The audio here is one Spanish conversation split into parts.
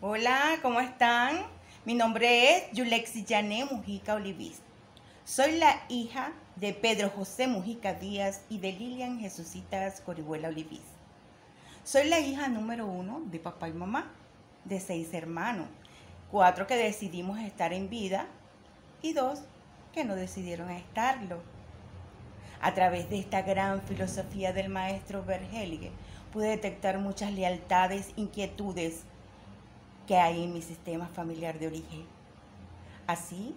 Hola, ¿cómo están? Mi nombre es Yulexi Yané Mujica Olivis. Soy la hija de Pedro José Mujica Díaz y de Lilian Jesucitas Corihuela Olivis. Soy la hija número uno de papá y mamá, de seis hermanos, cuatro que decidimos estar en vida y dos que no decidieron estarlo. A través de esta gran filosofía del maestro Bergelige, pude detectar muchas lealtades, inquietudes, que hay en mi sistema familiar de origen. Así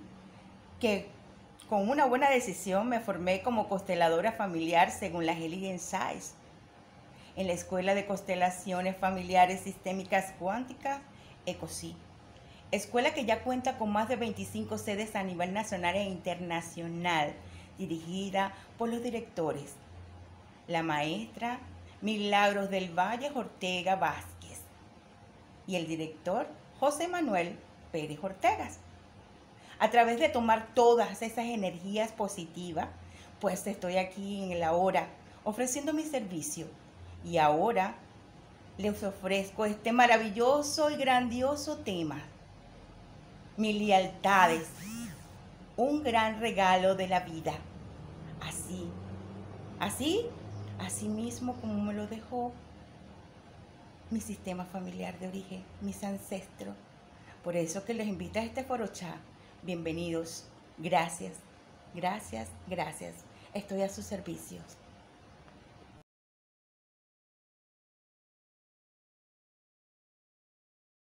que con una buena decisión me formé como consteladora familiar según la Heligen Size en la Escuela de Constelaciones Familiares Sistémicas Cuánticas, ECOSI. Escuela que ya cuenta con más de 25 sedes a nivel nacional e internacional, dirigida por los directores. La maestra Milagros del Valle Ortega Vázquez y el director José Manuel Pérez Ortegas. A través de tomar todas esas energías positivas, pues estoy aquí en la hora ofreciendo mi servicio y ahora les ofrezco este maravilloso y grandioso tema, mis lealtades, un gran regalo de la vida. Así, así, así mismo como me lo dejó mi sistema familiar de origen, mis ancestros. Por eso que les invito a este foro chat. Bienvenidos. Gracias, gracias, gracias. Estoy a sus servicios.